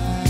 side.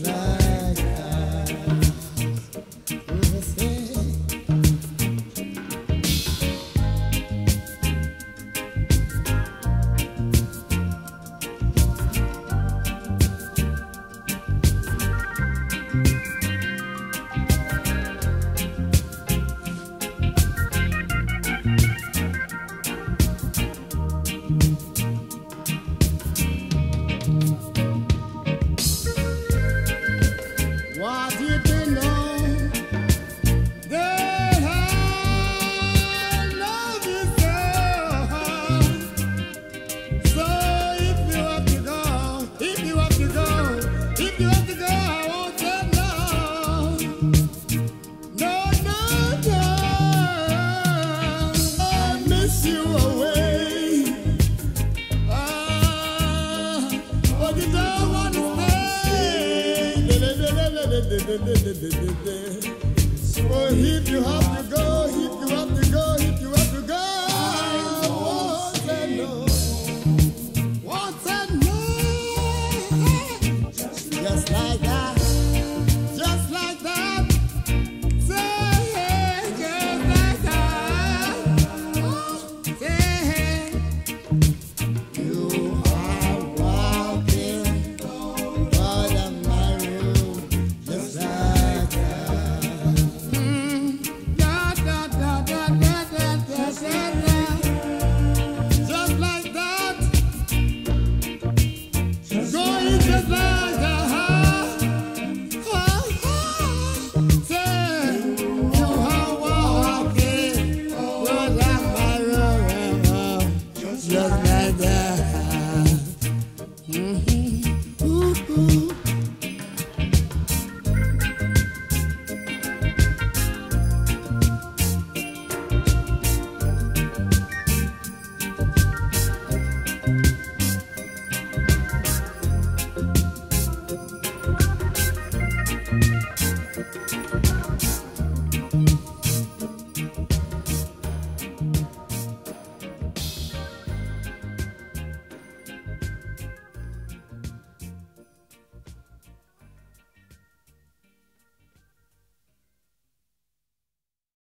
is life. if you have